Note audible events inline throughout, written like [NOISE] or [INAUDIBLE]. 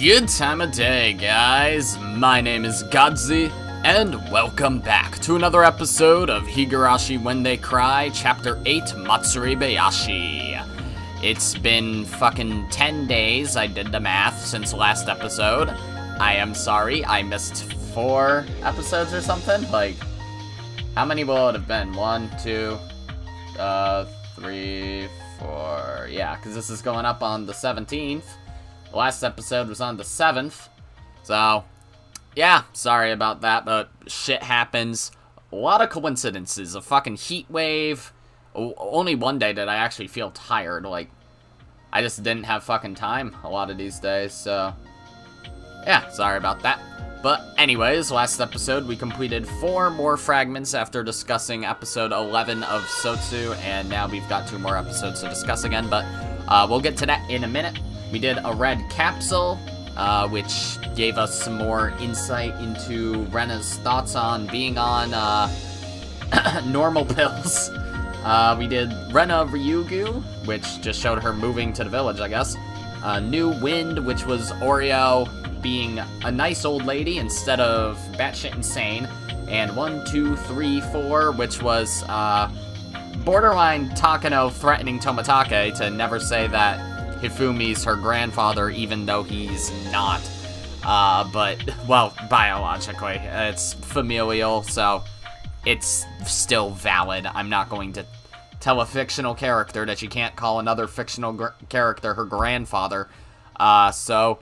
Good time of day, guys. My name is Godzi, and welcome back to another episode of Higurashi When They Cry, Chapter 8, Matsuri Bayashi. It's been fucking 10 days, I did the math, since last episode. I am sorry, I missed four episodes or something. Like, how many will it have been? One, two, uh, three, four. Yeah, because this is going up on the 17th. The last episode was on the 7th. So, yeah, sorry about that, but shit happens. A lot of coincidences. A fucking heat wave. Only one day did I actually feel tired. Like, I just didn't have fucking time a lot of these days, so... Yeah, sorry about that. But anyways, last episode we completed four more fragments after discussing episode 11 of Sotsu, and now we've got two more episodes to discuss again, but uh, we'll get to that in a minute. We did a red capsule, uh, which gave us some more insight into Rena's thoughts on being on uh, [COUGHS] normal pills. Uh, we did Rena Ryugu, which just showed her moving to the village, I guess. Uh, New Wind, which was Oryou being a nice old lady instead of batshit insane. And one, two, three, four, which was uh, borderline Takano threatening Tomitake to never say that Hifumi's her grandfather, even though he's not. Uh, but, well, biologically, it's familial, so it's still valid. I'm not going to tell a fictional character that she can't call another fictional character her grandfather. Uh, so,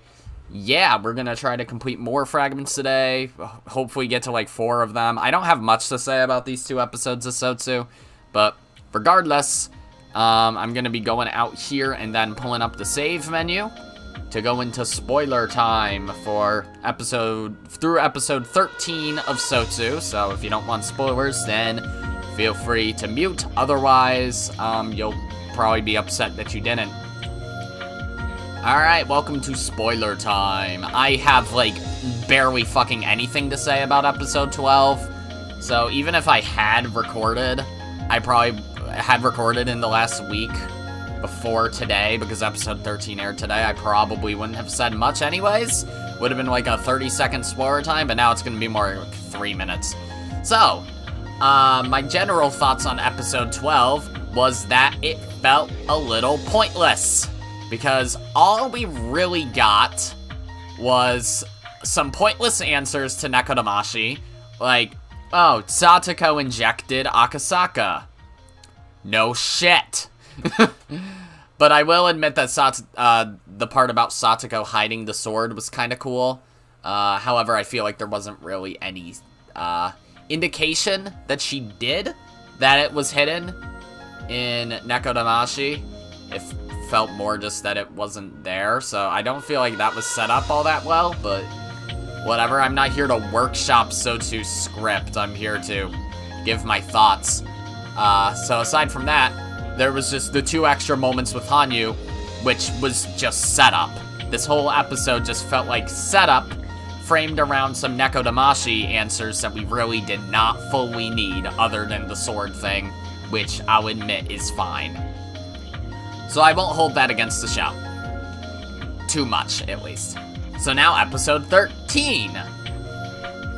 yeah, we're gonna try to complete more fragments today. Hopefully get to like four of them. I don't have much to say about these two episodes of Sotsu, but regardless, um, I'm going to be going out here and then pulling up the save menu to go into spoiler time for episode, through episode 13 of Sotsu. So if you don't want spoilers, then feel free to mute. Otherwise, um, you'll probably be upset that you didn't. Alright, welcome to spoiler time. I have, like, barely fucking anything to say about episode 12. So even if I had recorded, I probably had recorded in the last week before today, because episode 13 aired today, I probably wouldn't have said much anyways. Would have been like a 30 second spoiler time, but now it's to be more like three minutes. So, uh, my general thoughts on episode 12 was that it felt a little pointless. Because all we really got was some pointless answers to Nekodamashi. Like, oh, Satoko injected Akasaka. No shit. [LAUGHS] but I will admit that Sat uh, the part about Satoko hiding the sword was kind of cool. Uh, however, I feel like there wasn't really any uh, indication that she did that it was hidden in Nekodamashi. It felt more just that it wasn't there, so I don't feel like that was set up all that well, but whatever. I'm not here to workshop Sotsu's script. I'm here to give my thoughts. Uh, so aside from that, there was just the two extra moments with Hanyu, which was just setup. This whole episode just felt like setup, framed around some Nekodamashi answers that we really did not fully need other than the sword thing, which I'll admit is fine. So I won't hold that against the show. Too much, at least. So now episode 13.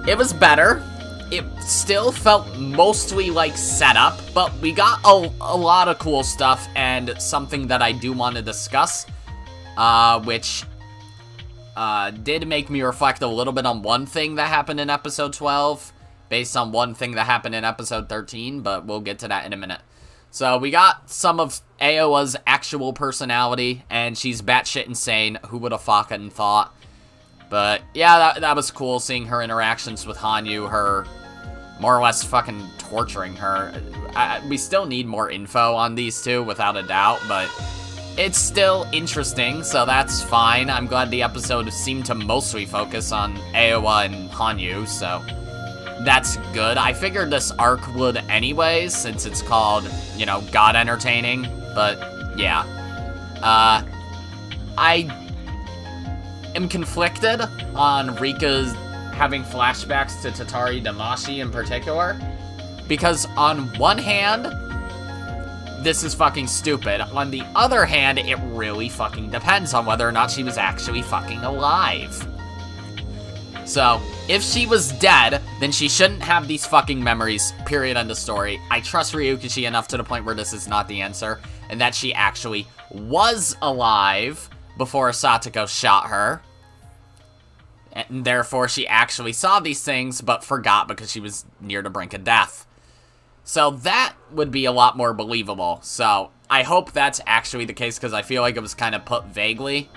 It was better it still felt mostly like setup, but we got a, a lot of cool stuff and something that I do want to discuss, uh, which uh, did make me reflect a little bit on one thing that happened in episode 12, based on one thing that happened in episode 13, but we'll get to that in a minute. So we got some of Eua's actual personality, and she's batshit insane. Who would have fucking thought? But yeah, that, that was cool seeing her interactions with Hanyu, her more or less fucking torturing her. I, we still need more info on these two, without a doubt, but it's still interesting, so that's fine. I'm glad the episode seemed to mostly focus on Eua and Hanyu, so that's good. I figured this arc would anyways, since it's called, you know, God Entertaining, but yeah. Uh, I am conflicted on Rika's having flashbacks to Tatari Damashi in particular. Because on one hand, this is fucking stupid. On the other hand, it really fucking depends on whether or not she was actually fucking alive. So, if she was dead, then she shouldn't have these fucking memories, period, end of story. I trust Ryukishi enough to the point where this is not the answer, and that she actually was alive before Satoko shot her. And therefore, she actually saw these things, but forgot because she was near the brink of death. So that would be a lot more believable. So I hope that's actually the case because I feel like it was kind of put vaguely.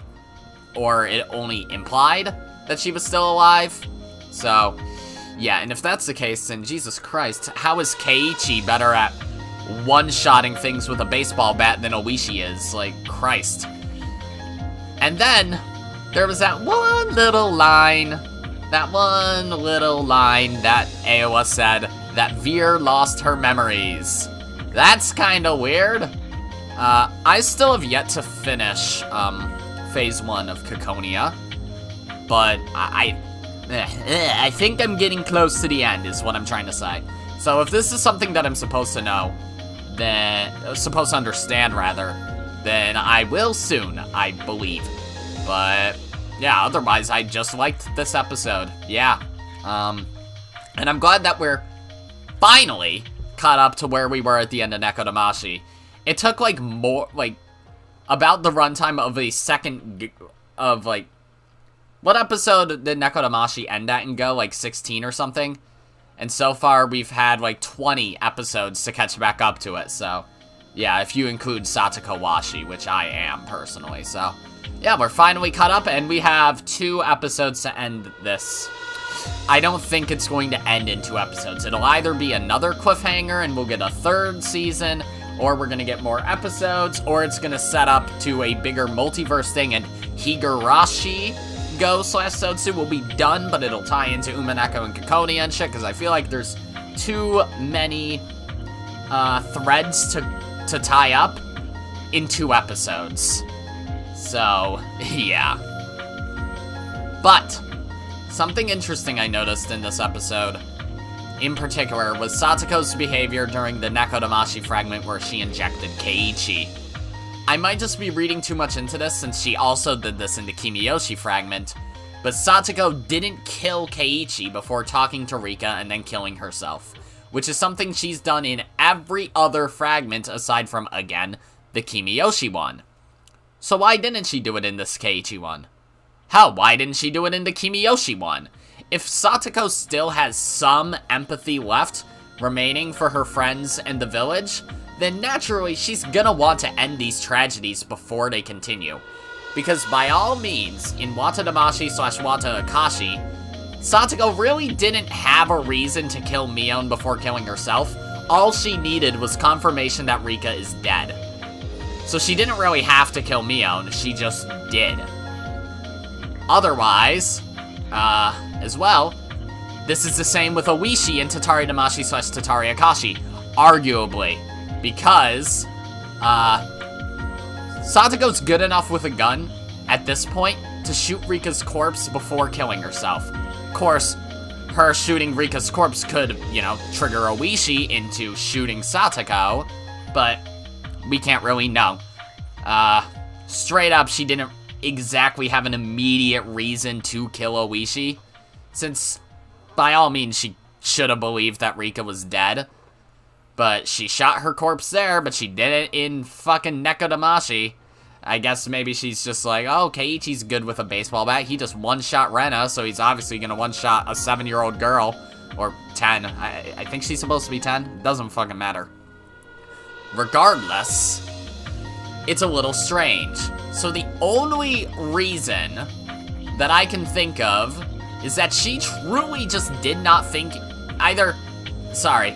Or it only implied that she was still alive. So, yeah, and if that's the case, then Jesus Christ, how is Keiichi better at one-shotting things with a baseball bat than Oishi is? Like, Christ. And then, there was that one little line, that one little line that Eua said that Veer lost her memories. That's kinda weird. Uh, I still have yet to finish, um, Phase 1 of Ciconia but I, I, I think I'm getting close to the end is what I'm trying to say. So if this is something that I'm supposed to know, then, uh, supposed to understand rather, then I will soon, I believe. But, yeah, otherwise, I just liked this episode. Yeah. Um, and I'm glad that we're finally caught up to where we were at the end of Nekodamashi. It took, like, more, like, about the runtime of a second, of, like, what episode did Nekodamashi end at and go? Like 16 or something? And so far, we've had like 20 episodes to catch back up to it, so... Yeah, if you include Satoko Washi, which I am, personally, so... Yeah, we're finally caught up, and we have two episodes to end this. I don't think it's going to end in two episodes. It'll either be another cliffhanger, and we'll get a third season, or we're gonna get more episodes, or it's gonna set up to a bigger multiverse thing, and Higurashi Go slash Sotsu will be done, but it'll tie into Umineko and Ciconia and shit, because I feel like there's too many uh, threads to, to tie up in two episodes. So, [LAUGHS] yeah. But, something interesting I noticed in this episode, in particular, was Satoko's behavior during the Nekodamashi fragment where she injected Keiichi. I might just be reading too much into this since she also did this in the Kimiyoshi fragment, but Satoko didn't kill Keiichi before talking to Rika and then killing herself, which is something she's done in every other fragment aside from, again, the Kimiyoshi one. So why didn't she do it in this Keiichi one? Hell, why didn't she do it in the Kimiyoshi one? If Satoko still has some empathy left remaining for her friends and the village, then naturally she's gonna want to end these tragedies before they continue. Because by all means, in Wata Damashi slash Wata Akashi, Satoko really didn't have a reason to kill Mion before killing herself. All she needed was confirmation that Rika is dead. So she didn't really have to kill Mion, she just did. Otherwise, uh, as well, this is the same with Oishi and Tatari Damashi slash Tatari Akashi, arguably because uh, Satoko's good enough with a gun at this point to shoot Rika's corpse before killing herself. Of course, her shooting Rika's corpse could, you know, trigger Oishi into shooting Satoko, but we can't really know. Uh, straight up, she didn't exactly have an immediate reason to kill Oishi, since by all means she should have believed that Rika was dead. But she shot her corpse there, but she did it in fucking Nekodamashi. I guess maybe she's just like, oh, Keiichi's good with a baseball bat. He just one-shot Rena, so he's obviously gonna one-shot a seven-year-old girl. Or 10. I, I think she's supposed to be 10. Doesn't fucking matter. Regardless, it's a little strange. So the only reason that I can think of is that she truly just did not think either... Sorry,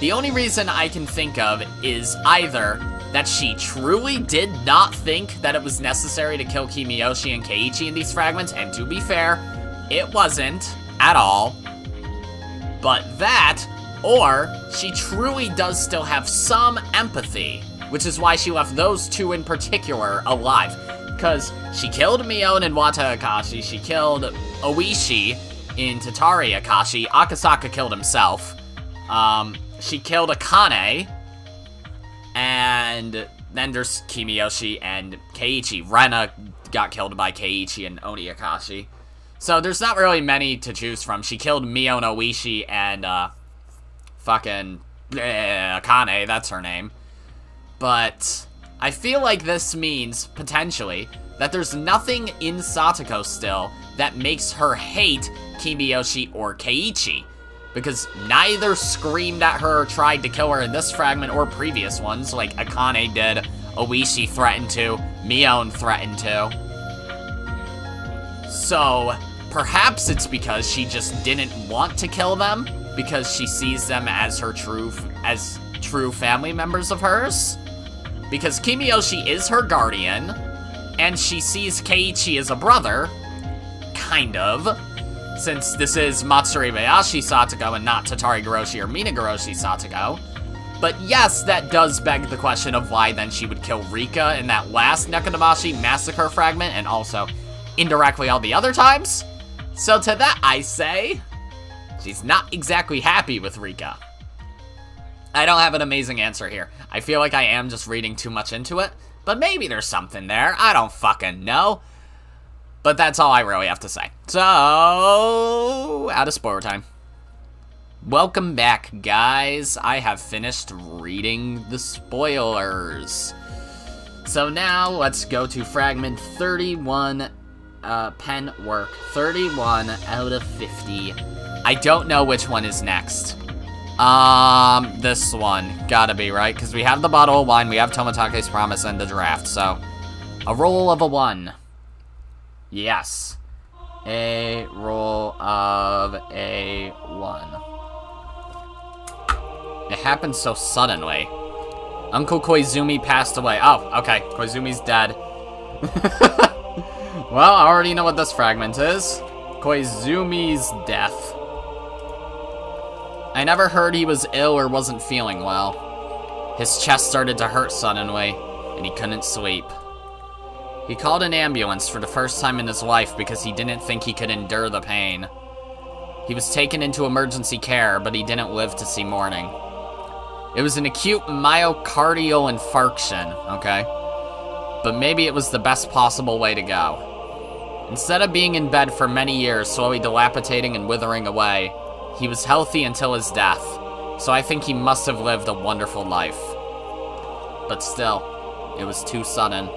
the only reason I can think of is either that she truly did not think that it was necessary to kill Kimiyoshi and Keiichi in these fragments, and to be fair, it wasn't at all. But that, or she truly does still have some empathy, which is why she left those two in particular alive. Because she killed Mion in Wata Akashi, she killed Oishi in Tatari Akashi, Akasaka killed himself. Um, she killed Akane, and then there's Kimiyoshi and Keiichi. Rena got killed by Keiichi and Oni Akashi. So there's not really many to choose from. She killed Mion Oishi and, uh, fucking, eh, Akane, that's her name. But I feel like this means, potentially, that there's nothing in Satoko still that makes her hate Kimiyoshi or Keiichi. Because neither screamed at her or tried to kill her in this fragment or previous ones, like Akane did, Oishi threatened to, Mion threatened to. So, perhaps it's because she just didn't want to kill them, because she sees them as her true, as true family members of hers. Because Kimiyoshi is her guardian, and she sees Keiichi as a brother, kind of, since this is Matsuri Bayashi Satoko and not Tatari Goroshi or Minagoroshi Satoko. But yes, that does beg the question of why then she would kill Rika in that last Nekodamashi massacre fragment, and also indirectly all the other times. So to that I say, she's not exactly happy with Rika. I don't have an amazing answer here. I feel like I am just reading too much into it, but maybe there's something there. I don't fucking know. But that's all I really have to say. So, out of spoiler time. Welcome back, guys. I have finished reading the spoilers. So now, let's go to fragment 31, uh, pen work. 31 out of 50. I don't know which one is next. Um, this one. Gotta be, right? Because we have the bottle of wine, we have Tomitake's promise, and the draft, so... A roll of a one. Yes. A roll of a one. It happened so suddenly. Uncle Koizumi passed away. Oh, okay. Koizumi's dead. [LAUGHS] well, I already know what this fragment is. Koizumi's death. I never heard he was ill or wasn't feeling well. His chest started to hurt suddenly, and he couldn't sleep. He called an ambulance for the first time in his life because he didn't think he could endure the pain. He was taken into emergency care, but he didn't live to see morning. It was an acute myocardial infarction, okay? But maybe it was the best possible way to go. Instead of being in bed for many years, slowly dilapidating and withering away, he was healthy until his death, so I think he must have lived a wonderful life. But still, it was too sudden.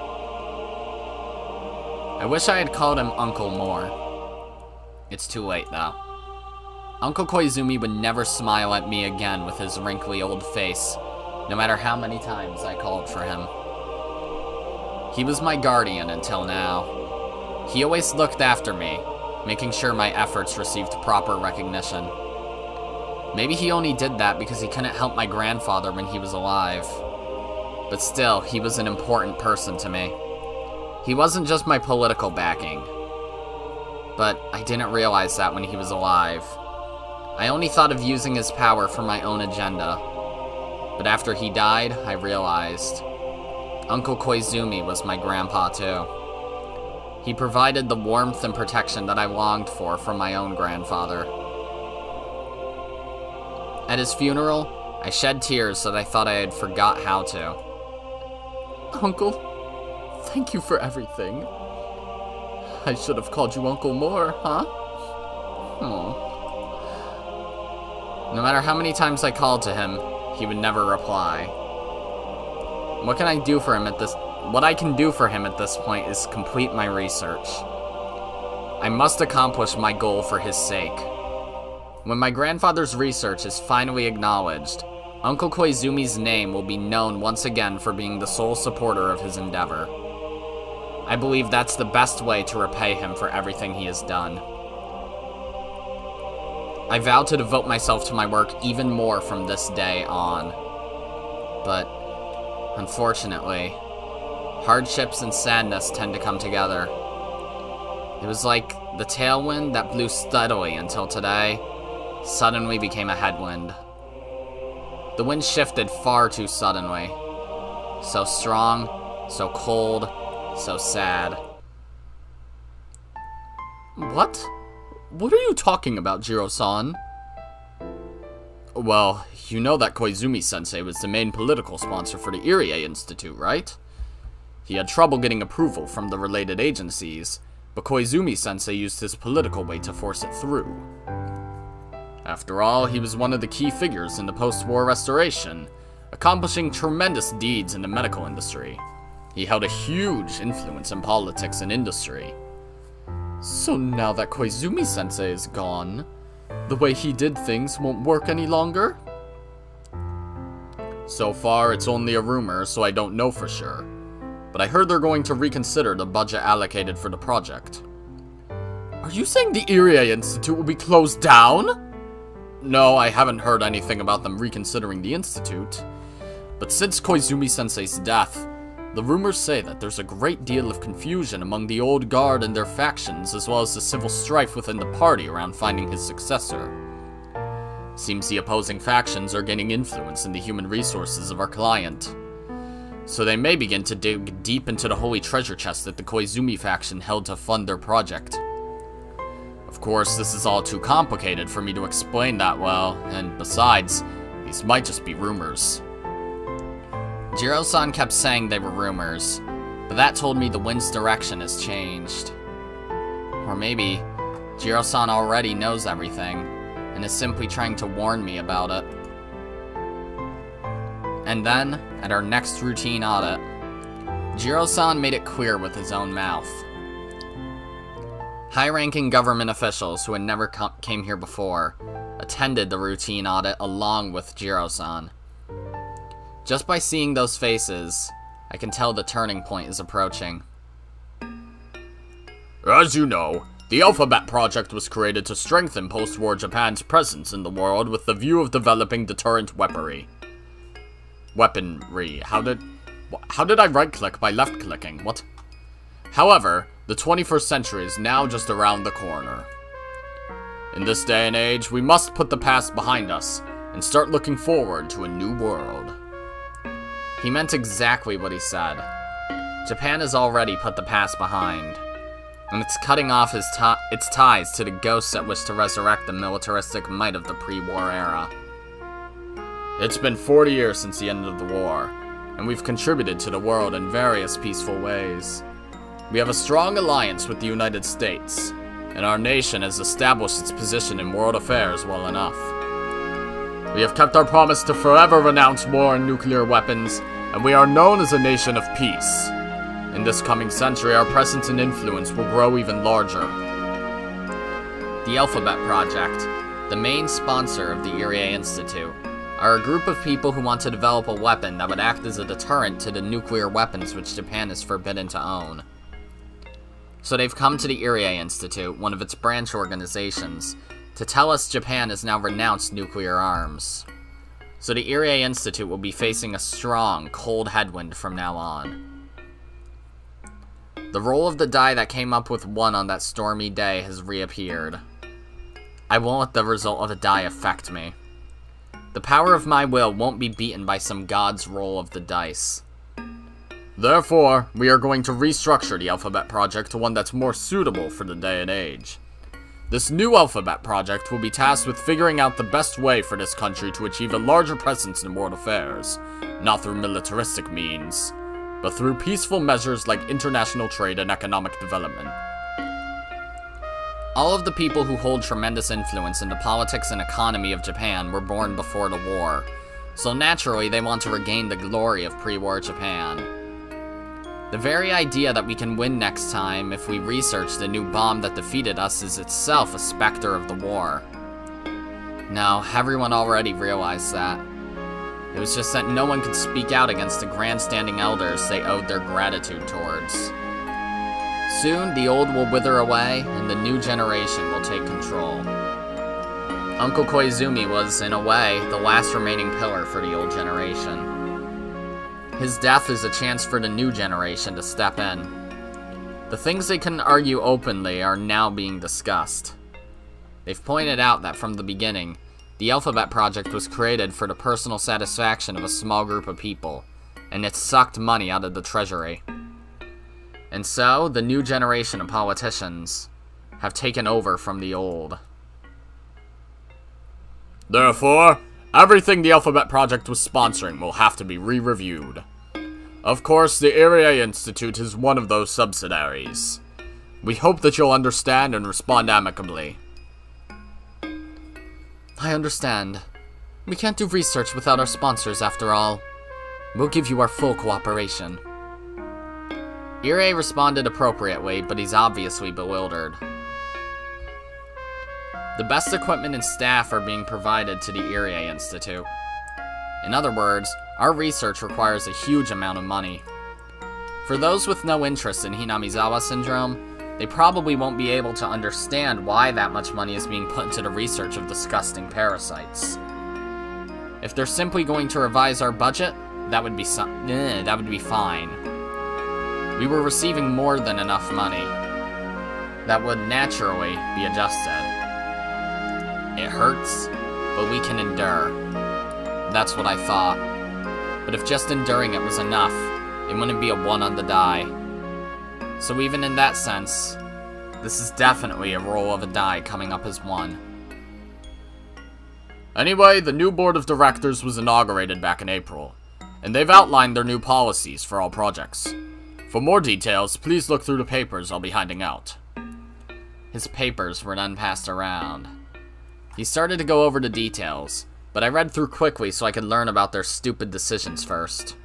I wish I had called him Uncle more. It's too late, though. Uncle Koizumi would never smile at me again with his wrinkly old face, no matter how many times I called for him. He was my guardian until now. He always looked after me, making sure my efforts received proper recognition. Maybe he only did that because he couldn't help my grandfather when he was alive. But still, he was an important person to me. He wasn't just my political backing. But I didn't realize that when he was alive. I only thought of using his power for my own agenda. But after he died, I realized. Uncle Koizumi was my grandpa too. He provided the warmth and protection that I longed for from my own grandfather. At his funeral, I shed tears that I thought I had forgot how to. Uncle, Thank you for everything. I should have called you Uncle more, huh? Oh. No matter how many times I called to him, he would never reply. What can I do for him at this... What I can do for him at this point is complete my research. I must accomplish my goal for his sake. When my grandfather's research is finally acknowledged, Uncle Koizumi's name will be known once again for being the sole supporter of his endeavor. I believe that's the best way to repay him for everything he has done. I vow to devote myself to my work even more from this day on. But, unfortunately, hardships and sadness tend to come together. It was like the tailwind that blew steadily until today suddenly became a headwind. The wind shifted far too suddenly. So strong, so cold, so sad. What? What are you talking about, Jiro-san? Well, you know that Koizumi-sensei was the main political sponsor for the Irie Institute, right? He had trouble getting approval from the related agencies, but Koizumi-sensei used his political weight to force it through. After all, he was one of the key figures in the post-war restoration, accomplishing tremendous deeds in the medical industry. He held a huge influence in politics and industry. So now that Koizumi-sensei is gone, the way he did things won't work any longer? So far, it's only a rumor, so I don't know for sure. But I heard they're going to reconsider the budget allocated for the project. Are you saying the Irie Institute will be closed down? No, I haven't heard anything about them reconsidering the Institute. But since Koizumi-sensei's death, the rumors say that there's a great deal of confusion among the old guard and their factions, as well as the civil strife within the party around finding his successor. Seems the opposing factions are gaining influence in the human resources of our client. So they may begin to dig deep into the holy treasure chest that the Koizumi faction held to fund their project. Of course, this is all too complicated for me to explain that well, and besides, these might just be rumors. Jiro-san kept saying they were rumors, but that told me the wind's direction has changed. Or maybe, Jiro-san already knows everything, and is simply trying to warn me about it. And then, at our next routine audit, Jiro-san made it clear with his own mouth. High-ranking government officials who had never came here before attended the routine audit along with Jiro-san. Just by seeing those faces, I can tell the turning point is approaching. As you know, the Alphabet Project was created to strengthen post-war Japan's presence in the world with the view of developing deterrent weaponry. Weaponry. How did... How did I right-click by left-clicking? What? However, the 21st century is now just around the corner. In this day and age, we must put the past behind us and start looking forward to a new world. He meant exactly what he said. Japan has already put the past behind, and it's cutting off its ties to the ghosts that wish to resurrect the militaristic might of the pre-war era. It's been 40 years since the end of the war, and we've contributed to the world in various peaceful ways. We have a strong alliance with the United States, and our nation has established its position in world affairs well enough. We have kept our promise to forever renounce war and nuclear weapons, and we are known as a nation of peace. In this coming century, our presence and influence will grow even larger. The Alphabet Project, the main sponsor of the Irie Institute, are a group of people who want to develop a weapon that would act as a deterrent to the nuclear weapons which Japan is forbidden to own. So they've come to the Irie Institute, one of its branch organizations, to tell us Japan has now renounced nuclear arms. So the Irie Institute will be facing a strong, cold headwind from now on. The roll of the die that came up with 1 on that stormy day has reappeared. I won't let the result of the die affect me. The power of my will won't be beaten by some god's roll of the dice. Therefore, we are going to restructure the Alphabet Project to one that's more suitable for the day and age. This new alphabet project will be tasked with figuring out the best way for this country to achieve a larger presence in world affairs, not through militaristic means, but through peaceful measures like international trade and economic development. All of the people who hold tremendous influence in the politics and economy of Japan were born before the war, so naturally they want to regain the glory of pre-war Japan. The very idea that we can win next time if we research the new bomb that defeated us is itself a specter of the war. No, everyone already realized that. It was just that no one could speak out against the grandstanding elders they owed their gratitude towards. Soon, the old will wither away, and the new generation will take control. Uncle Koizumi was, in a way, the last remaining pillar for the old generation. His death is a chance for the new generation to step in. The things they couldn't argue openly are now being discussed. They've pointed out that from the beginning, the Alphabet Project was created for the personal satisfaction of a small group of people, and it sucked money out of the treasury. And so, the new generation of politicians have taken over from the old. Therefore, Everything the Alphabet Project was sponsoring will have to be re-reviewed. Of course, the Irie Institute is one of those subsidiaries. We hope that you'll understand and respond amicably. I understand. We can't do research without our sponsors, after all. We'll give you our full cooperation. Irie responded appropriately, but he's obviously bewildered. The best equipment and staff are being provided to the Irie Institute. In other words, our research requires a huge amount of money. For those with no interest in Hinamizawa syndrome, they probably won't be able to understand why that much money is being put into the research of disgusting parasites. If they're simply going to revise our budget, that would be some eh, that would be fine. We were receiving more than enough money. That would naturally be adjusted. It hurts, but we can endure. That's what I thought. But if just enduring it was enough, it wouldn't be a one on the die. So even in that sense, this is definitely a roll of a die coming up as one. Anyway, the new board of directors was inaugurated back in April, and they've outlined their new policies for all projects. For more details, please look through the papers I'll be handing out. His papers were then passed around. He started to go over the details, but I read through quickly so I could learn about their stupid decisions first.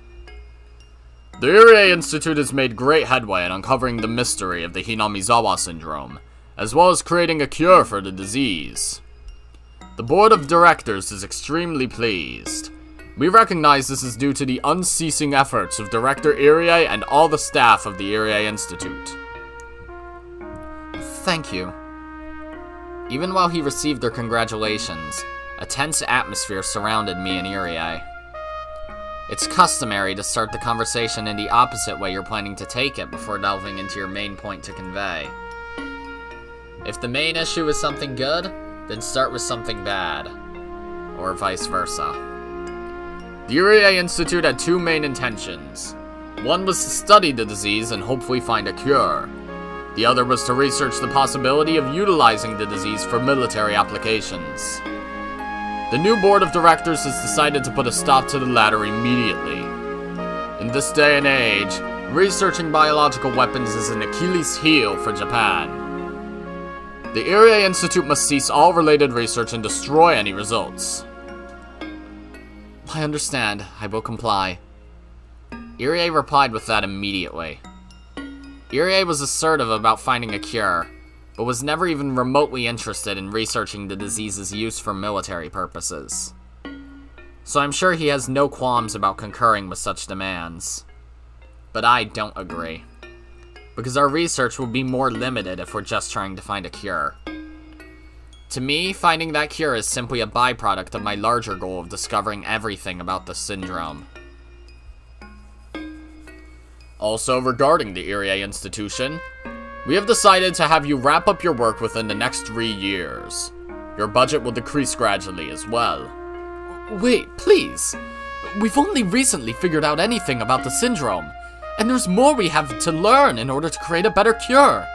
The Irie Institute has made great headway in uncovering the mystery of the Hinamizawa syndrome, as well as creating a cure for the disease. The board of directors is extremely pleased. We recognize this is due to the unceasing efforts of Director Irie and all the staff of the Irie Institute. Thank you. Even while he received their congratulations, a tense atmosphere surrounded me and Irie. It's customary to start the conversation in the opposite way you're planning to take it before delving into your main point to convey. If the main issue is something good, then start with something bad. Or vice versa. The Irie Institute had two main intentions. One was to study the disease and hopefully find a cure. The other was to research the possibility of utilizing the disease for military applications. The new board of directors has decided to put a stop to the latter immediately. In this day and age, researching biological weapons is an Achilles heel for Japan. The Irie Institute must cease all related research and destroy any results. I understand. I will comply. Irie replied with that immediately. Irie was assertive about finding a cure, but was never even remotely interested in researching the disease's use for military purposes. So I'm sure he has no qualms about concurring with such demands. But I don't agree. Because our research will be more limited if we're just trying to find a cure. To me, finding that cure is simply a byproduct of my larger goal of discovering everything about the syndrome. Also, regarding the Irie Institution, we have decided to have you wrap up your work within the next three years. Your budget will decrease gradually as well. Wait, please. We've only recently figured out anything about the syndrome, and there's more we have to learn in order to create a better cure.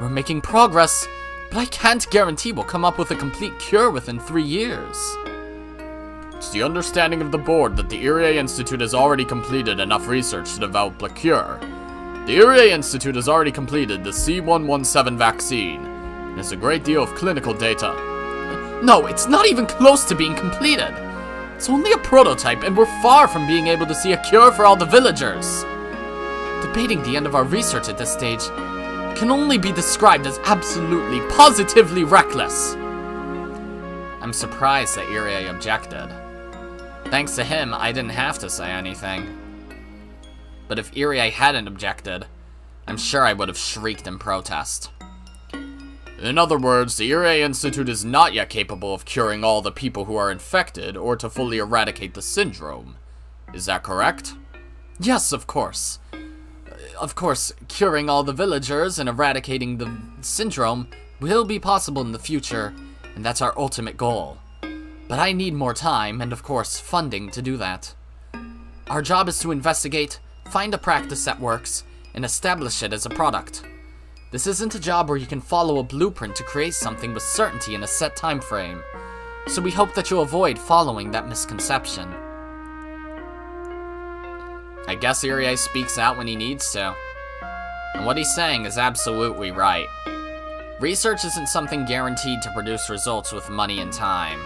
We're making progress, but I can't guarantee we'll come up with a complete cure within three years. It's the understanding of the board that the Irie Institute has already completed enough research to develop a cure. The Irie Institute has already completed the C117 vaccine, and has a great deal of clinical data. No, it's not even close to being completed. It's only a prototype, and we're far from being able to see a cure for all the villagers. Debating the end of our research at this stage can only be described as absolutely, positively reckless. I'm surprised that Irie objected. Thanks to him, I didn't have to say anything. But if Irie hadn't objected, I'm sure I would have shrieked in protest. In other words, the Irie Institute is not yet capable of curing all the people who are infected or to fully eradicate the syndrome. Is that correct? Yes, of course. Of course, curing all the villagers and eradicating the syndrome will be possible in the future, and that's our ultimate goal. But I need more time, and of course, funding to do that. Our job is to investigate, find a practice that works, and establish it as a product. This isn't a job where you can follow a blueprint to create something with certainty in a set time frame. so we hope that you'll avoid following that misconception. I guess Irie speaks out when he needs to. And what he's saying is absolutely right. Research isn't something guaranteed to produce results with money and time.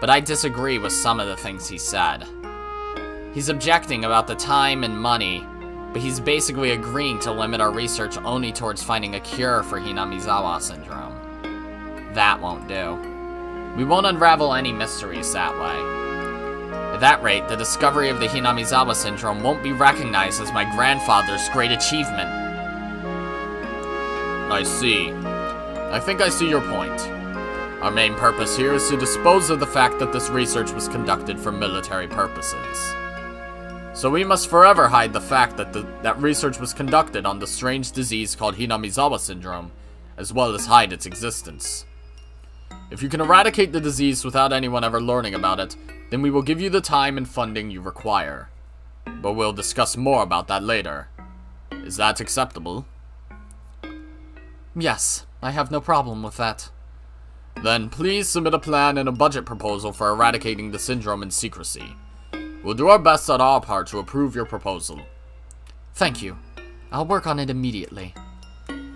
But I disagree with some of the things he said. He's objecting about the time and money, but he's basically agreeing to limit our research only towards finding a cure for Hinamizawa syndrome. That won't do. We won't unravel any mysteries that way. At that rate, the discovery of the Hinamizawa syndrome won't be recognized as my grandfather's great achievement. I see. I think I see your point. Our main purpose here is to dispose of the fact that this research was conducted for military purposes. So we must forever hide the fact that the, that research was conducted on the strange disease called Hinamizawa syndrome, as well as hide its existence. If you can eradicate the disease without anyone ever learning about it, then we will give you the time and funding you require. But we'll discuss more about that later. Is that acceptable? Yes, I have no problem with that. Then please submit a plan and a budget proposal for eradicating the syndrome in secrecy. We'll do our best on our part to approve your proposal. Thank you. I'll work on it immediately.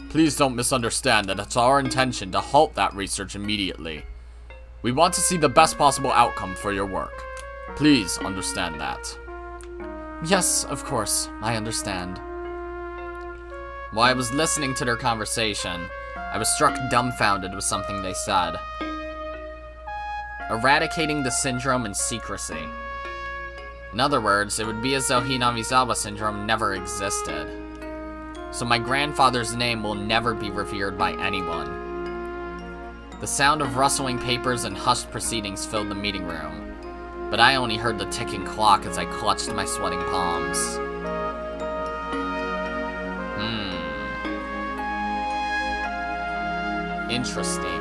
Please don't misunderstand that it's our intention to halt that research immediately. We want to see the best possible outcome for your work. Please understand that. Yes, of course, I understand. While I was listening to their conversation, I was struck dumbfounded with something they said. Eradicating the syndrome in secrecy. In other words, it would be as though Hinamizawa syndrome never existed. So my grandfather's name will never be revered by anyone. The sound of rustling papers and hushed proceedings filled the meeting room, but I only heard the ticking clock as I clutched my sweating palms. Interesting.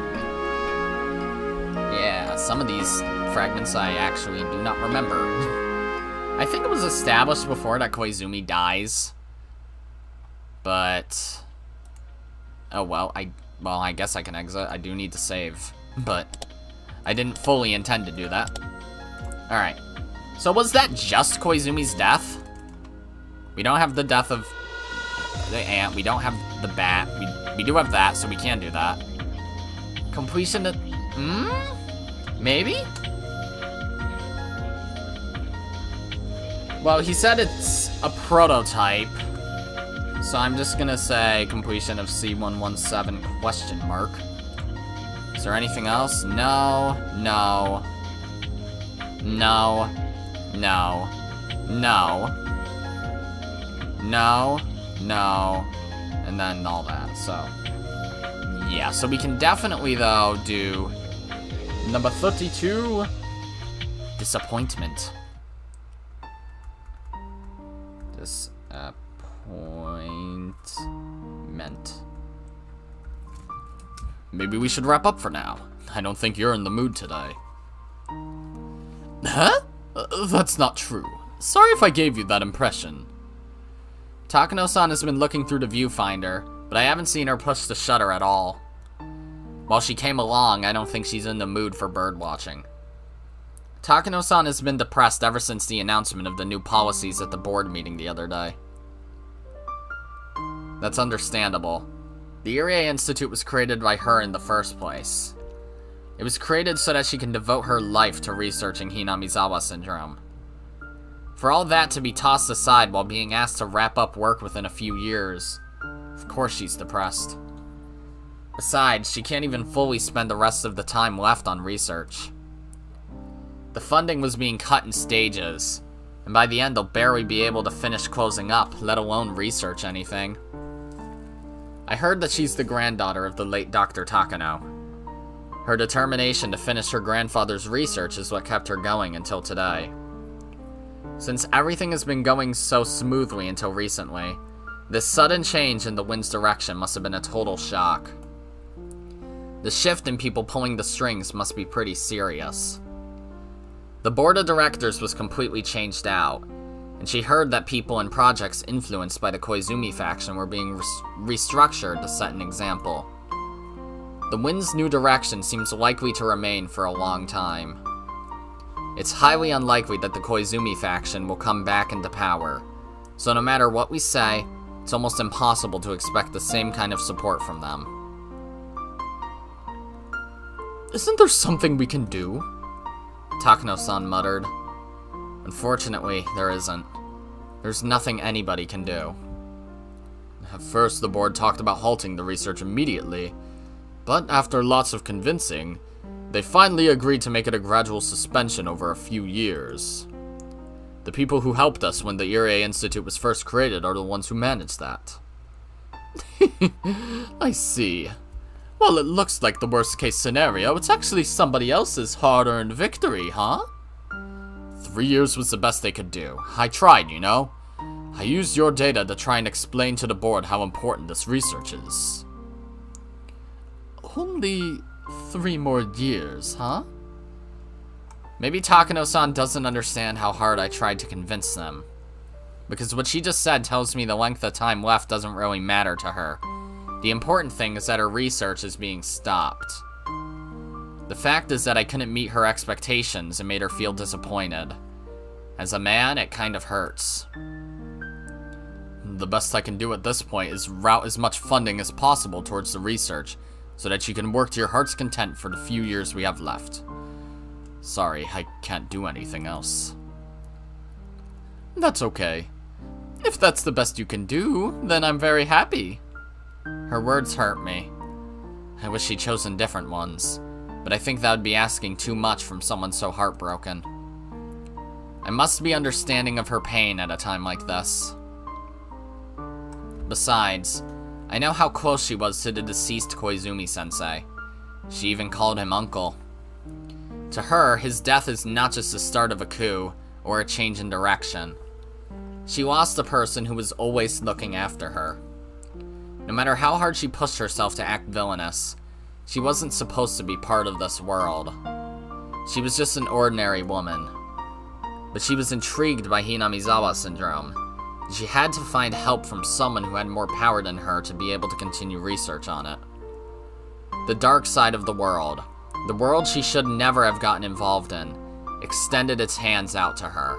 Yeah, some of these fragments I actually do not remember. [LAUGHS] I think it was established before that Koizumi dies. But... Oh well, I... Well, I guess I can exit. I do need to save. [LAUGHS] But... I didn't fully intend to do that. Alright. So was that just Koizumi's death? We don't have the death of the ant. We don't have the bat. We, we do have that, so we can do that. Completion of... Hmm? Maybe? Well, he said it's a prototype. So I'm just gonna say completion of C117 question mark. Is there anything else? No, no, no, no, no, no, no, and then all that, so... Yeah, so we can definitely, though, do number 32, Disappointment. Disappointment. Maybe we should wrap up for now. I don't think you're in the mood today. Huh? Uh, that's not true. Sorry if I gave you that impression. Takano-san has been looking through the viewfinder, but I haven't seen her push the shutter at all. While she came along, I don't think she's in the mood for bird watching. Takano-san has been depressed ever since the announcement of the new policies at the board meeting the other day. That's understandable. The Irie Institute was created by her in the first place. It was created so that she can devote her life to researching Hinamizawa syndrome. For all that to be tossed aside while being asked to wrap up work within a few years, of course she's depressed. Besides, she can't even fully spend the rest of the time left on research. The funding was being cut in stages, and by the end they'll barely be able to finish closing up, let alone research anything. I heard that she's the granddaughter of the late Dr. Takano. Her determination to finish her grandfather's research is what kept her going until today. Since everything has been going so smoothly until recently, this sudden change in the wind's direction must have been a total shock. The shift in people pulling the strings must be pretty serious. The board of directors was completely changed out, and she heard that people and projects influenced by the Koizumi faction were being res restructured to set an example. The wind's new direction seems likely to remain for a long time. It's highly unlikely that the Koizumi faction will come back into power, so no matter what we say, it's almost impossible to expect the same kind of support from them. Isn't there something we can do? Takano-san muttered. Unfortunately, there isn't. There's nothing anybody can do. At first, the board talked about halting the research immediately, but after lots of convincing, they finally agreed to make it a gradual suspension over a few years. The people who helped us when the Irie Institute was first created are the ones who managed that. [LAUGHS] I see. Well, it looks like the worst case scenario. It's actually somebody else's hard-earned victory, huh? Three years was the best they could do. I tried, you know? I used your data to try and explain to the board how important this research is. Only three more years, huh? Maybe Takano-san doesn't understand how hard I tried to convince them. Because what she just said tells me the length of time left doesn't really matter to her. The important thing is that her research is being stopped. The fact is that I couldn't meet her expectations and made her feel disappointed. As a man, it kind of hurts. The best I can do at this point is route as much funding as possible towards the research, so that you can work to your heart's content for the few years we have left. Sorry, I can't do anything else. That's okay. If that's the best you can do, then I'm very happy. Her words hurt me. I wish she'd chosen different ones, but I think that would be asking too much from someone so heartbroken. I must be understanding of her pain at a time like this. Besides, I know how close she was to the deceased Koizumi-sensei. She even called him uncle. To her, his death is not just the start of a coup, or a change in direction. She lost a person who was always looking after her. No matter how hard she pushed herself to act villainous, she wasn't supposed to be part of this world. She was just an ordinary woman. But she was intrigued by Hinamizawa syndrome, she had to find help from someone who had more power than her to be able to continue research on it. The dark side of the world, the world she should never have gotten involved in, extended its hands out to her.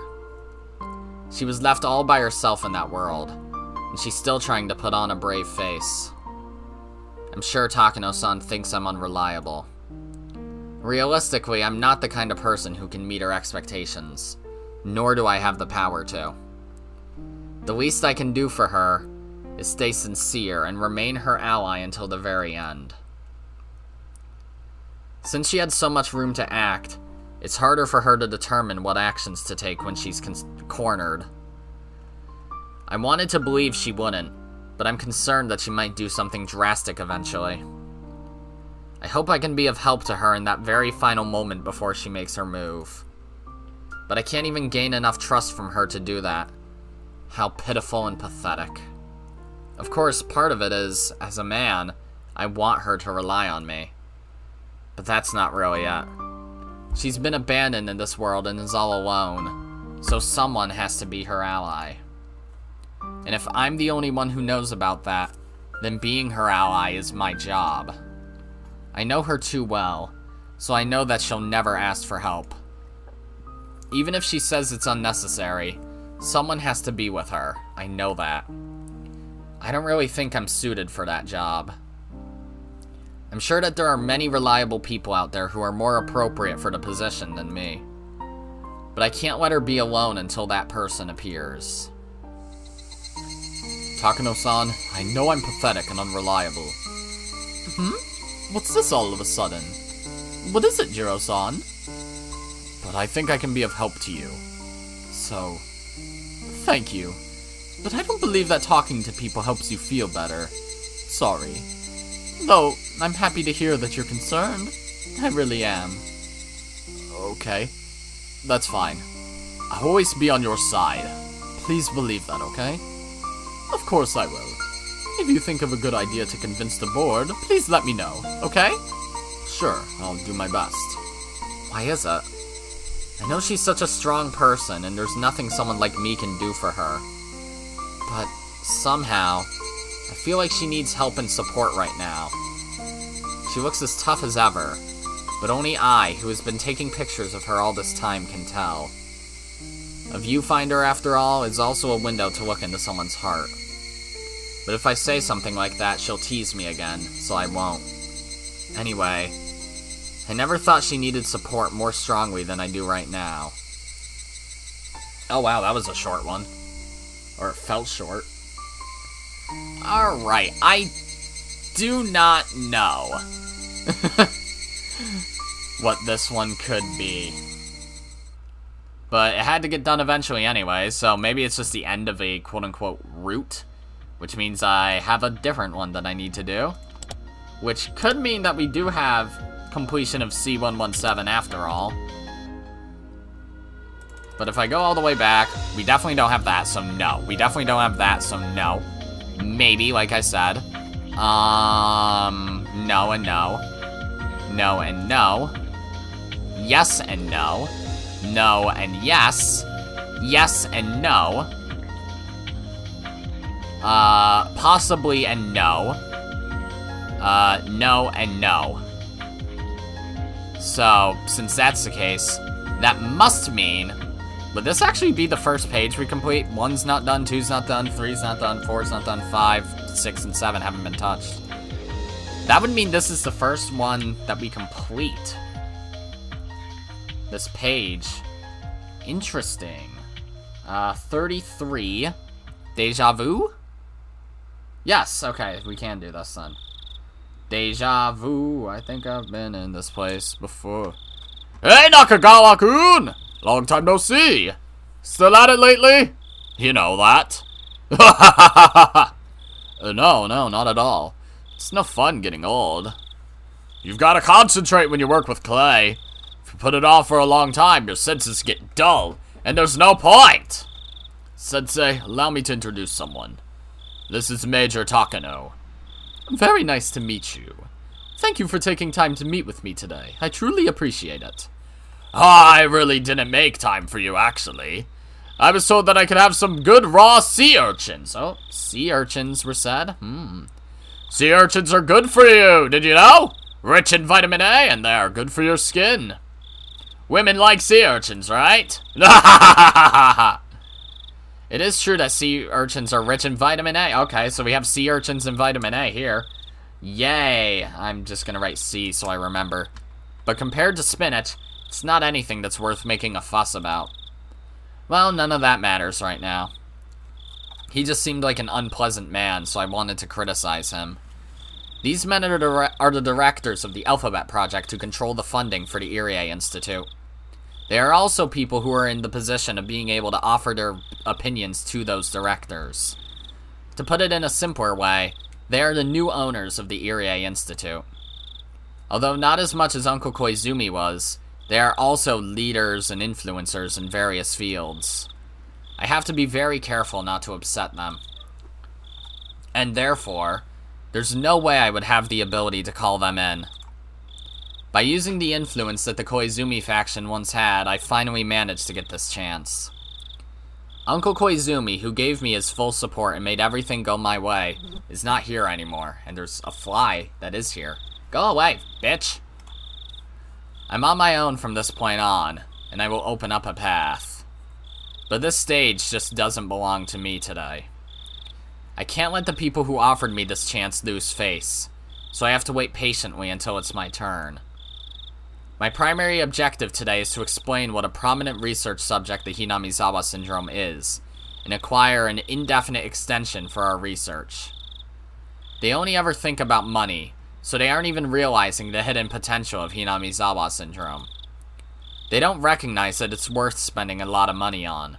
She was left all by herself in that world, and she's still trying to put on a brave face. I'm sure Takano-san thinks I'm unreliable. Realistically, I'm not the kind of person who can meet her expectations, nor do I have the power to. The least I can do for her is stay sincere and remain her ally until the very end. Since she had so much room to act, it's harder for her to determine what actions to take when she's cornered. I wanted to believe she wouldn't, but I'm concerned that she might do something drastic eventually. I hope I can be of help to her in that very final moment before she makes her move. But I can't even gain enough trust from her to do that. How pitiful and pathetic. Of course, part of it is, as a man, I want her to rely on me. But that's not really it. She's been abandoned in this world and is all alone, so someone has to be her ally. And if I'm the only one who knows about that, then being her ally is my job. I know her too well, so I know that she'll never ask for help. Even if she says it's unnecessary, Someone has to be with her. I know that. I don't really think I'm suited for that job. I'm sure that there are many reliable people out there who are more appropriate for the position than me. But I can't let her be alone until that person appears. Takano-san, I know I'm pathetic and unreliable. Hmm? What's this all of a sudden? What is it, Jiro-san? But I think I can be of help to you. So, Thank you. But I don't believe that talking to people helps you feel better. Sorry. Though, I'm happy to hear that you're concerned. I really am. Okay. That's fine. I'll always be on your side. Please believe that, okay? Of course I will. If you think of a good idea to convince the board, please let me know, okay? Sure, I'll do my best. Why is it? I know she's such a strong person, and there's nothing someone like me can do for her. But somehow, I feel like she needs help and support right now. She looks as tough as ever, but only I, who has been taking pictures of her all this time, can tell. A viewfinder, after all, is also a window to look into someone's heart. But if I say something like that, she'll tease me again, so I won't. Anyway, I never thought she needed support more strongly than I do right now. Oh wow, that was a short one. Or it felt short. Alright, I do not know [LAUGHS] what this one could be. But it had to get done eventually anyway, so maybe it's just the end of a quote-unquote route, which means I have a different one that I need to do. Which could mean that we do have completion of C117 after all. But if I go all the way back, we definitely don't have that, so no. We definitely don't have that, so no. Maybe, like I said. Um, no and no. No and no. Yes and no. No and yes. Yes and no. Uh, possibly and no. Uh, no and no. So, since that's the case, that must mean... Would this actually be the first page we complete? One's not done, two's not done, three's not done, four's not done, five, six, and seven haven't been touched. That would mean this is the first one that we complete. This page. Interesting. Uh, 33. Deja vu? Yes, okay, we can do this then. Deja vu, I think I've been in this place before. Hey, Nakagawa-kun! Long time no see! Still at it lately? You know that. [LAUGHS] no, no, not at all. It's no fun getting old. You've got to concentrate when you work with clay. If you put it off for a long time, your senses get dull, and there's no point! Sensei, allow me to introduce someone. This is Major Takano. Very nice to meet you. Thank you for taking time to meet with me today. I truly appreciate it. I really didn't make time for you, actually. I was told that I could have some good raw sea urchins. Oh, sea urchins were said. Hmm. Sea urchins are good for you, did you know? Rich in vitamin A, and they are good for your skin. Women like sea urchins, right? [LAUGHS] it is true that sea urchins are rich in vitamin A. Okay, so we have sea urchins and vitamin A here. Yay. I'm just gonna write C so I remember. But compared to spinach, it's not anything that's worth making a fuss about. Well, none of that matters right now. He just seemed like an unpleasant man, so I wanted to criticize him. These men are, are the directors of the Alphabet Project who control the funding for the Irie Institute. They are also people who are in the position of being able to offer their opinions to those directors. To put it in a simpler way, they are the new owners of the Irie Institute. Although not as much as Uncle Koizumi was, they are also leaders and influencers in various fields. I have to be very careful not to upset them. And therefore, there's no way I would have the ability to call them in. By using the influence that the Koizumi faction once had, I finally managed to get this chance. Uncle Koizumi, who gave me his full support and made everything go my way, is not here anymore, and there's a fly that is here. Go away, bitch! I'm on my own from this point on, and I will open up a path. But this stage just doesn't belong to me today. I can't let the people who offered me this chance lose face, so I have to wait patiently until it's my turn. My primary objective today is to explain what a prominent research subject the Hinamizawa syndrome is, and acquire an indefinite extension for our research. They only ever think about money, so they aren't even realizing the hidden potential of Hinamizawa syndrome. They don't recognize that it's worth spending a lot of money on.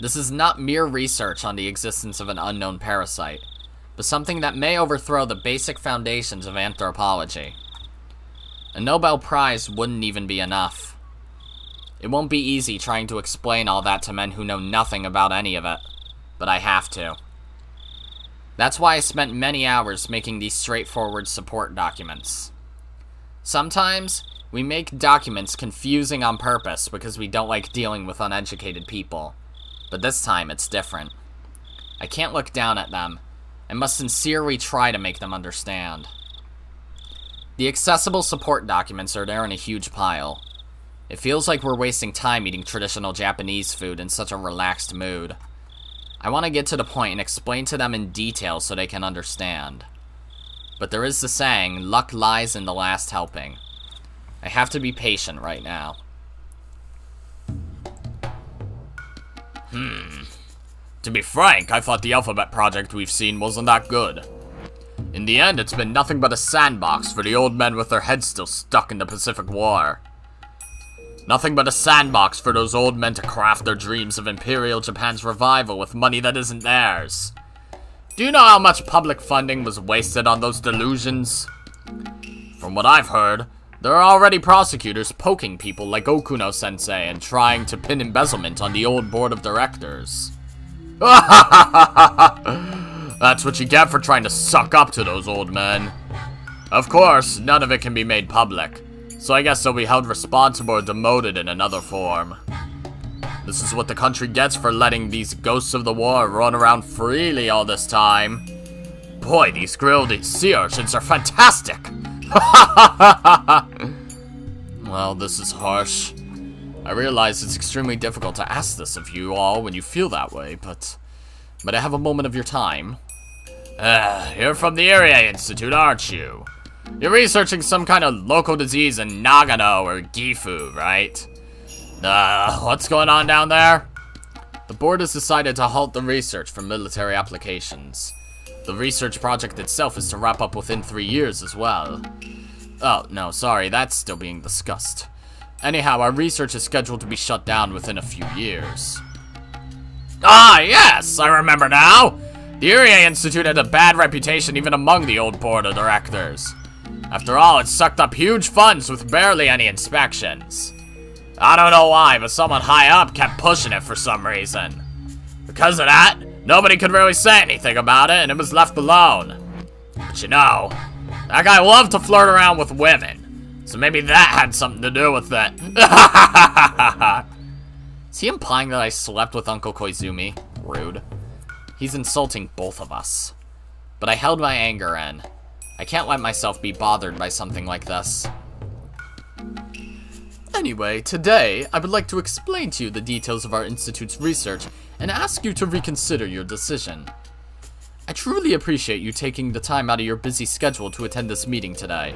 This is not mere research on the existence of an unknown parasite, but something that may overthrow the basic foundations of anthropology. A Nobel Prize wouldn't even be enough. It won't be easy trying to explain all that to men who know nothing about any of it, but I have to. That's why I spent many hours making these straightforward support documents. Sometimes, we make documents confusing on purpose because we don't like dealing with uneducated people. But this time, it's different. I can't look down at them. I must sincerely try to make them understand. The accessible support documents are there in a huge pile. It feels like we're wasting time eating traditional Japanese food in such a relaxed mood. I want to get to the point and explain to them in detail so they can understand. But there is the saying, luck lies in the last helping. I have to be patient right now. Hmm. To be frank, I thought the Alphabet Project we've seen wasn't that good. In the end, it's been nothing but a sandbox for the old men with their heads still stuck in the Pacific War. Nothing but a sandbox for those old men to craft their dreams of Imperial Japan's revival with money that isn't theirs. Do you know how much public funding was wasted on those delusions? From what I've heard, there are already prosecutors poking people like Okuno-sensei and trying to pin embezzlement on the old board of directors. [LAUGHS] That's what you get for trying to suck up to those old men. Of course, none of it can be made public, so I guess they'll be held responsible or demoted in another form. This is what the country gets for letting these ghosts of the war run around freely all this time. Boy, these grilled sea urchins are fantastic! [LAUGHS] well, this is harsh. I realize it's extremely difficult to ask this of you all when you feel that way, but... But I have a moment of your time. Uh, you're from the Irie Institute, aren't you? You're researching some kind of local disease in Nagano or Gifu, right? Uh, what's going on down there? The board has decided to halt the research for military applications. The research project itself is to wrap up within three years as well. Oh, no, sorry, that's still being discussed. Anyhow, our research is scheduled to be shut down within a few years. Ah, yes, I remember now! The Irie Institute had a bad reputation even among the old board of directors. After all, it sucked up huge funds with barely any inspections. I don't know why, but someone high up kept pushing it for some reason. Because of that, nobody could really say anything about it, and it was left alone. But you know, that guy loved to flirt around with women, so maybe that had something to do with it. [LAUGHS] Is he implying that I slept with Uncle Koizumi? Rude. He's insulting both of us. But I held my anger in. I can't let myself be bothered by something like this. Anyway, today, I would like to explain to you the details of our Institute's research and ask you to reconsider your decision. I truly appreciate you taking the time out of your busy schedule to attend this meeting today.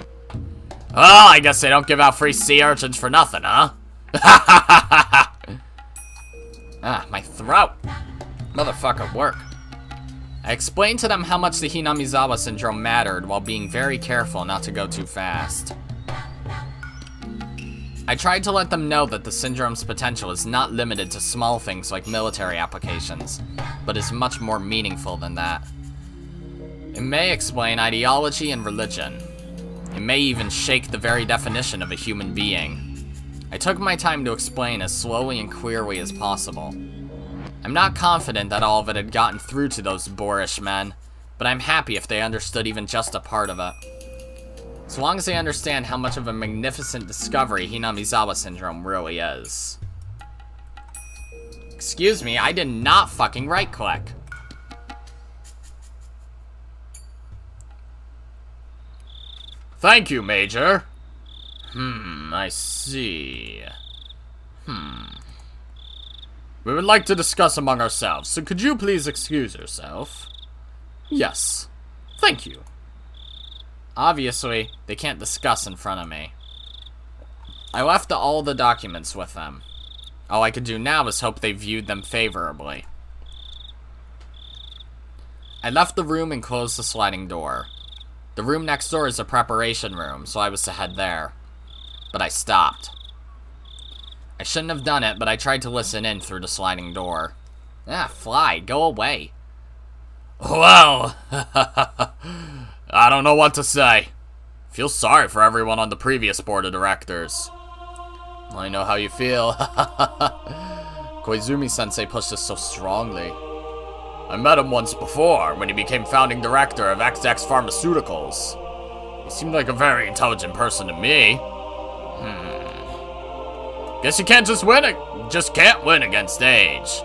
Oh, I guess they don't give out free sea urchins for nothing, huh? [LAUGHS] ah, my throat. Motherfucker, work. I explained to them how much the Hinamizawa syndrome mattered while being very careful not to go too fast. I tried to let them know that the syndrome's potential is not limited to small things like military applications, but is much more meaningful than that. It may explain ideology and religion. It may even shake the very definition of a human being. I took my time to explain as slowly and clearly as possible. I'm not confident that all of it had gotten through to those boorish men, but I'm happy if they understood even just a part of it. As long as they understand how much of a magnificent discovery Hinamizawa Syndrome really is. Excuse me, I did not fucking right-click. Thank you, Major. Hmm, I see. Hmm. We would like to discuss among ourselves, so could you please excuse yourself? Yes. Thank you. Obviously, they can't discuss in front of me. I left all the documents with them. All I could do now is hope they viewed them favorably. I left the room and closed the sliding door. The room next door is a preparation room, so I was to head there. But I stopped. I shouldn't have done it, but I tried to listen in through the sliding door. Ah, fly, go away. Well, [LAUGHS] I don't know what to say. Feel sorry for everyone on the previous board of directors. I know how you feel. [LAUGHS] Koizumi-sensei pushed us so strongly. I met him once before, when he became founding director of XX Pharmaceuticals. He seemed like a very intelligent person to me. Hmm. Guess you can't just win it. Just can't win against age.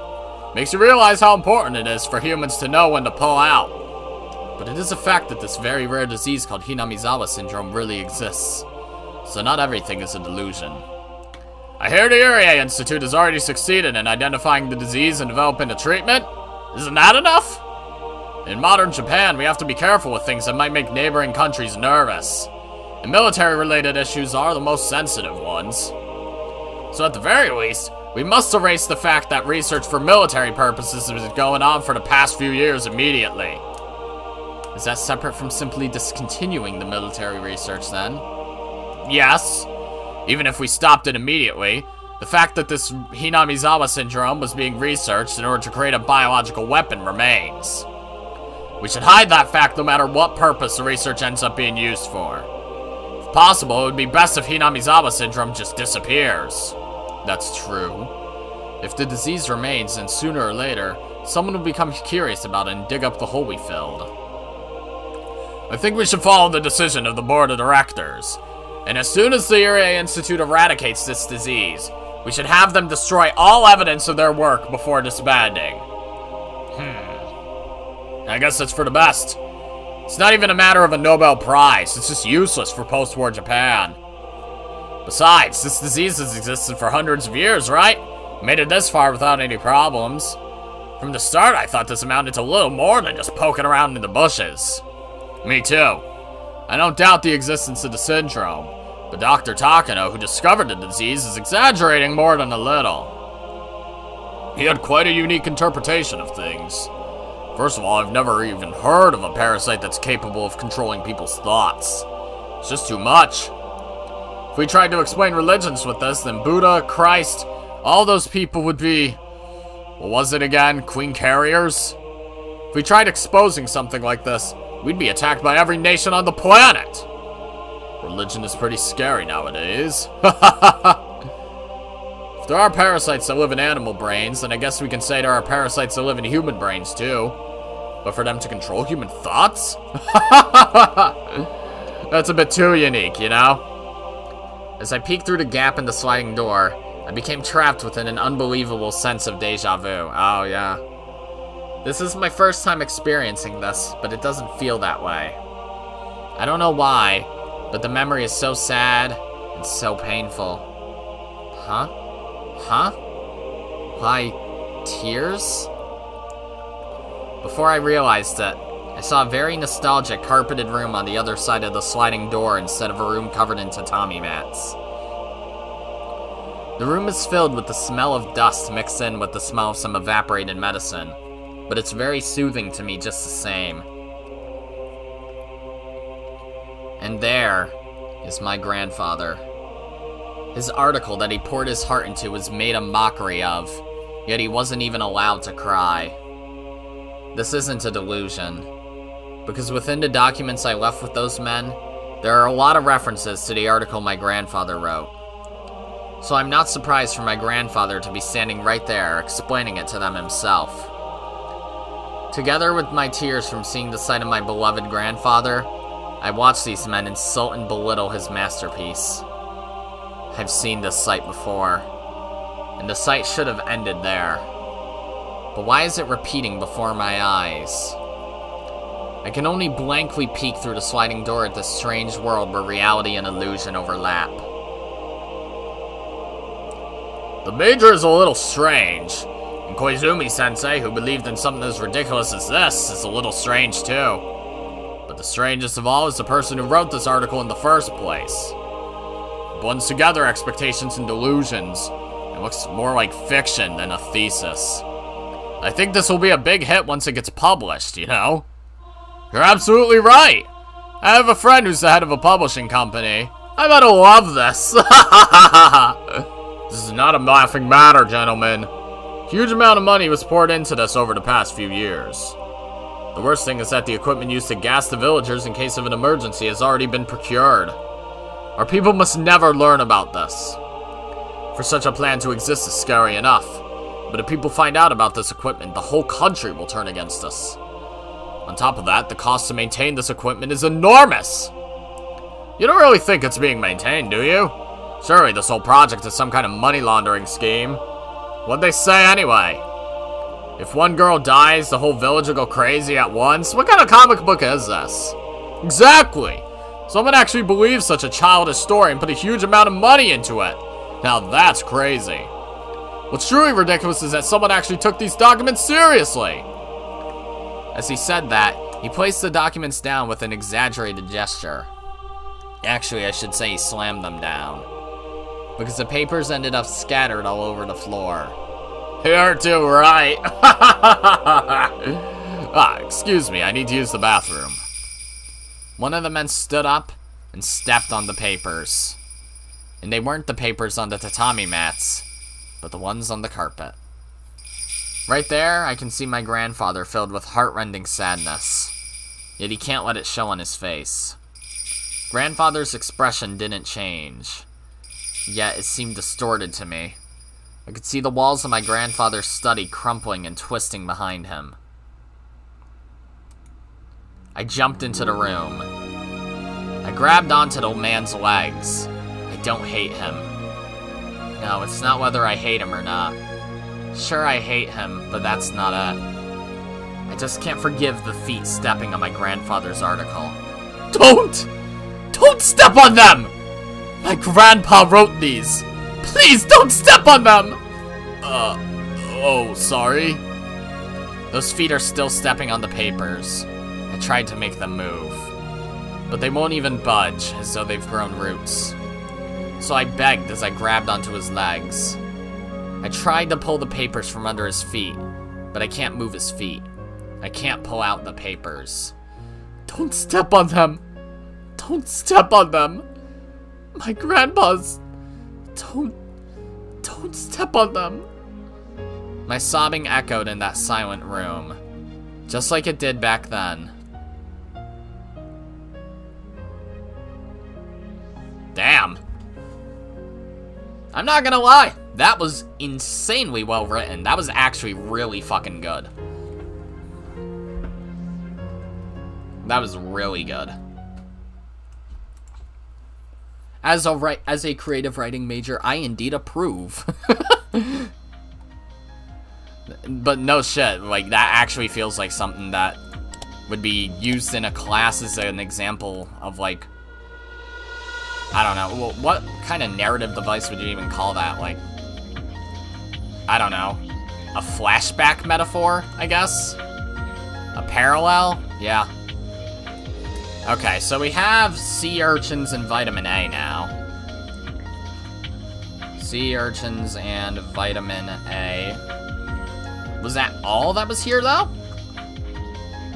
Makes you realize how important it is for humans to know when to pull out. But it is a fact that this very rare disease called Hinamizawa syndrome really exists. So not everything is a delusion. I hear the Irie Institute has already succeeded in identifying the disease and developing a treatment. Isn't that enough? In modern Japan, we have to be careful with things that might make neighboring countries nervous. And military-related issues are the most sensitive ones. So at the very least, we must erase the fact that research for military purposes has been going on for the past few years immediately. Is that separate from simply discontinuing the military research then? Yes. Even if we stopped it immediately, the fact that this Hinamizawa syndrome was being researched in order to create a biological weapon remains. We should hide that fact no matter what purpose the research ends up being used for. Possible, it would be best if Hinamizawa syndrome just disappears. That's true. If the disease remains, then sooner or later, someone will become curious about it and dig up the hole we filled. I think we should follow the decision of the board of directors. And as soon as the Irie Institute eradicates this disease, we should have them destroy all evidence of their work before disbanding. Hmm. I guess that's for the best. It's not even a matter of a Nobel Prize, it's just useless for post-war Japan. Besides, this disease has existed for hundreds of years, right? Made it this far without any problems. From the start, I thought this amounted to a little more than just poking around in the bushes. Me too. I don't doubt the existence of the syndrome, but Dr. Takano, who discovered the disease, is exaggerating more than a little. He had quite a unique interpretation of things. First of all, I've never even heard of a parasite that's capable of controlling people's thoughts. It's just too much. If we tried to explain religions with this, then Buddha, Christ, all those people would be... What was it again? Queen carriers? If we tried exposing something like this, we'd be attacked by every nation on the planet! Religion is pretty scary nowadays. [LAUGHS] there are parasites that live in animal brains, and I guess we can say there are parasites that live in human brains too. But for them to control human thoughts? [LAUGHS] That's a bit too unique, you know? As I peeked through the gap in the sliding door, I became trapped within an unbelievable sense of deja vu. Oh, yeah. This is my first time experiencing this, but it doesn't feel that way. I don't know why, but the memory is so sad and so painful. Huh? Huh? Why, tears? Before I realized it, I saw a very nostalgic carpeted room on the other side of the sliding door instead of a room covered in tatami mats. The room is filled with the smell of dust mixed in with the smell of some evaporated medicine, but it's very soothing to me just the same. And there is my grandfather. His article that he poured his heart into was made a mockery of, yet he wasn't even allowed to cry. This isn't a delusion, because within the documents I left with those men, there are a lot of references to the article my grandfather wrote. So I'm not surprised for my grandfather to be standing right there, explaining it to them himself. Together with my tears from seeing the sight of my beloved grandfather, I watched these men insult and belittle his masterpiece. I've seen this sight before, and the sight should have ended there. But why is it repeating before my eyes? I can only blankly peek through the sliding door at this strange world where reality and illusion overlap. The Major is a little strange, and Koizumi-sensei, who believed in something as ridiculous as this, is a little strange too. But the strangest of all is the person who wrote this article in the first place. Blends together expectations and delusions, It looks more like fiction than a thesis. I think this will be a big hit once it gets published, you know? You're absolutely right! I have a friend who's the head of a publishing company. I bet he'll love this. [LAUGHS] this is not a laughing matter, gentlemen. Huge amount of money was poured into this over the past few years. The worst thing is that the equipment used to gas the villagers in case of an emergency has already been procured. Our people must never learn about this. For such a plan to exist is scary enough. But if people find out about this equipment, the whole country will turn against us. On top of that, the cost to maintain this equipment is enormous! You don't really think it's being maintained, do you? Surely this whole project is some kind of money laundering scheme. What'd they say anyway? If one girl dies, the whole village will go crazy at once? What kind of comic book is this? Exactly! Someone actually believes such a childish story and put a huge amount of money into it. Now that's crazy. What's truly ridiculous is that someone actually took these documents seriously. As he said that, he placed the documents down with an exaggerated gesture. Actually, I should say he slammed them down. Because the papers ended up scattered all over the floor. You're too right. [LAUGHS] ah, excuse me, I need to use the bathroom. One of the men stood up and stepped on the papers. And they weren't the papers on the tatami mats, but the ones on the carpet. Right there, I can see my grandfather filled with heartrending sadness. Yet he can't let it show on his face. Grandfather's expression didn't change. Yet it seemed distorted to me. I could see the walls of my grandfather's study crumpling and twisting behind him. I jumped into the room. I grabbed onto the old man's legs. I don't hate him. No, it's not whether I hate him or not. Sure, I hate him, but that's not it. I just can't forgive the feet stepping on my grandfather's article. Don't! Don't step on them! My grandpa wrote these. Please don't step on them! Uh, oh, sorry? Those feet are still stepping on the papers. Tried to make them move. But they won't even budge, as though they've grown roots. So I begged as I grabbed onto his legs. I tried to pull the papers from under his feet, but I can't move his feet. I can't pull out the papers. Don't step on them! Don't step on them! My grandpa's... Don't... Don't step on them! My sobbing echoed in that silent room, just like it did back then. Damn. I'm not gonna lie, that was insanely well written. That was actually really fucking good. That was really good. As a as a creative writing major, I indeed approve. [LAUGHS] but no shit, like that actually feels like something that would be used in a class as an example of like I don't know. Well, what kind of narrative device would you even call that? Like I don't know. A flashback metaphor, I guess? A parallel? Yeah. Okay, so we have sea urchins and vitamin A now. Sea urchins and vitamin A. Was that all that was here, though?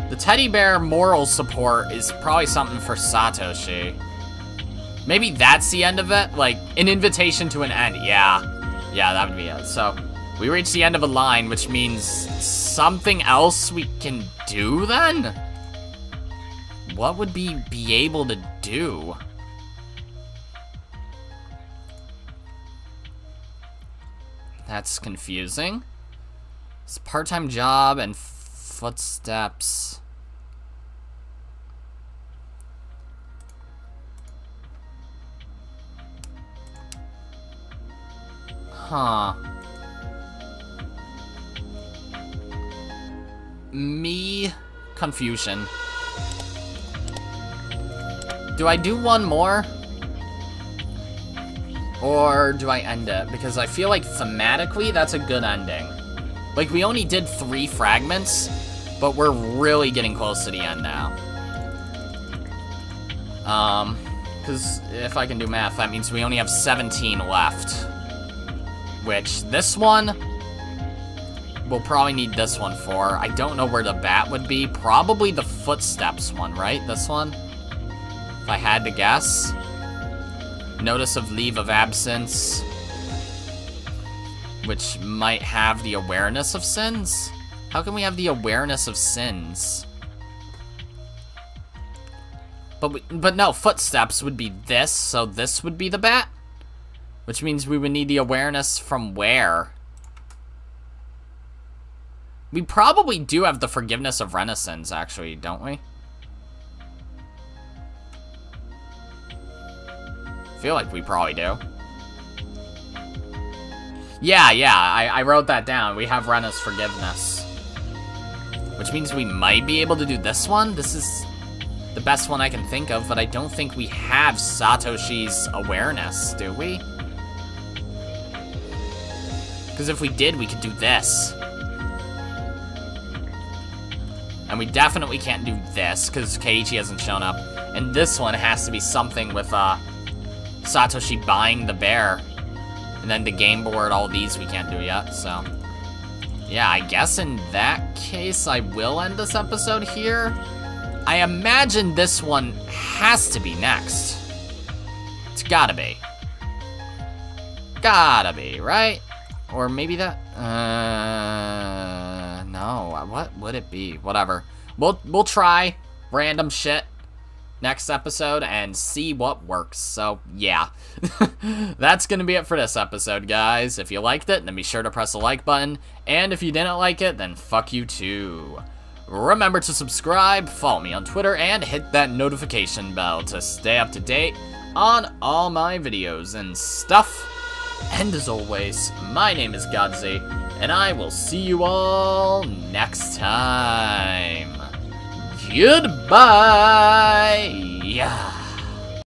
The teddy bear moral support is probably something for Satoshi. Maybe that's the end of it? Like, an invitation to an end. Yeah. Yeah, that would be it. So, we reached the end of a line, which means something else we can do then? What would we be able to do? That's confusing. It's part-time job and footsteps. Huh. Me confusion. Do I do one more? Or do I end it? Because I feel like thematically, that's a good ending. Like, we only did three fragments, but we're really getting close to the end now. Um, because if I can do math, that means we only have 17 left. Which, this one, we'll probably need this one for. I don't know where the bat would be. Probably the footsteps one, right? This one? If I had to guess. Notice of leave of absence. Which might have the awareness of sins? How can we have the awareness of sins? But we, but no, footsteps would be this, so this would be the bat? Which means we would need the awareness from where? We probably do have the forgiveness of Renaissance, actually, don't we? feel like we probably do. Yeah, yeah, I, I wrote that down. We have Rena's forgiveness. Which means we might be able to do this one. This is the best one I can think of, but I don't think we have Satoshi's awareness, do we? Because if we did, we could do this. And we definitely can't do this, because Keiichi hasn't shown up. And this one has to be something with, uh, Satoshi buying the bear. And then the game board, all these we can't do yet, so... Yeah, I guess in that case, I will end this episode here. I imagine this one has to be next. It's gotta be. Gotta be, right? Or maybe that... Uh, no, what would it be? Whatever. We'll, we'll try random shit next episode and see what works. So, yeah. [LAUGHS] That's going to be it for this episode, guys. If you liked it, then be sure to press the like button. And if you didn't like it, then fuck you too. Remember to subscribe, follow me on Twitter, and hit that notification bell to stay up to date on all my videos and stuff. And as always, my name is Godzi, and I will see you all next time. Goodbye!